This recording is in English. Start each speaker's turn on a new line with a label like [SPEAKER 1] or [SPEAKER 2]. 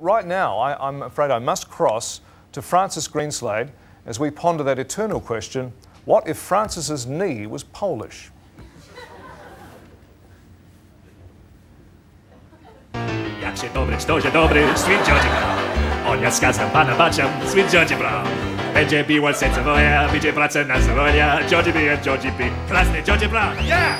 [SPEAKER 1] Right now, I, am afraid I must cross to Francis Greenslade as we ponder that eternal question what if Francis's knee was Polish?
[SPEAKER 2] Jak się dobry, to się dobry, sweet Georgie Brown. On ja skazam pana baciam, sweet Georgie Brown. Będzie biło serce moje, będzie pracę na zdrowie. Georgie B Georgie B. klasny Georgie Brown, yeah!